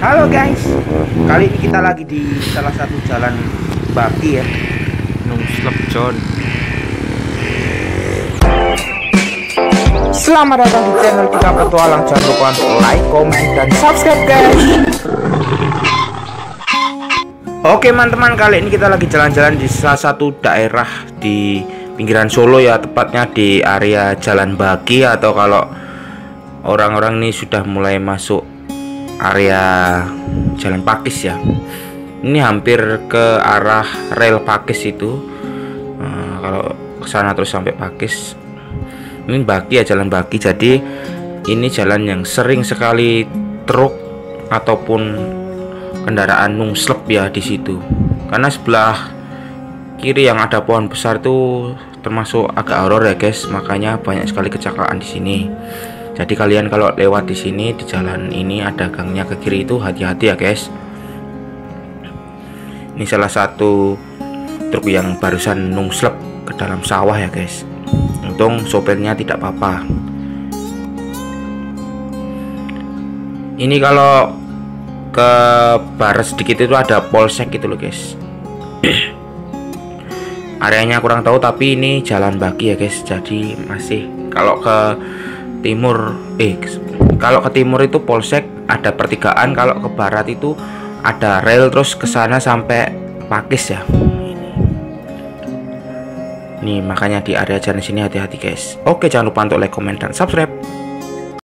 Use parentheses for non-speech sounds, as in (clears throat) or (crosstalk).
Halo guys, kali ini kita lagi di salah satu jalan baki ya, Nungslep John. Selamat datang di channel kita petualang. Jangan lupa untuk like, komen, dan subscribe guys. Oke teman-teman, kali ini kita lagi jalan-jalan di salah satu daerah di pinggiran Solo ya, tepatnya di area Jalan Baki atau kalau orang-orang ini sudah mulai masuk area Jalan Pakis ya. Ini hampir ke arah rel Pakis itu. Nah, kalau ke sana terus sampai Pakis. Ini Baki ya jalan Baki. Jadi ini jalan yang sering sekali truk ataupun kendaraan nungslep ya di situ. Karena sebelah kiri yang ada pohon besar tuh termasuk agak horor ya guys, makanya banyak sekali kecelakaan di sini. Jadi kalian kalau lewat di sini di jalan ini ada gangnya ke kiri itu hati-hati ya guys. Ini salah satu truk yang barusan nungslep ke dalam sawah ya guys. Untung sopirnya tidak apa-apa. Ini kalau ke barat sedikit itu ada polsek gitu loh guys. (clears throat) Areanya kurang tahu tapi ini jalan bagi ya guys. Jadi masih kalau ke timur. Eh kalau ke timur itu polsek ada pertigaan kalau ke barat itu ada rel terus ke sana sampai Pakis ya. Nih makanya di area jalan sini hati-hati guys. Oke jangan lupa untuk like comment dan subscribe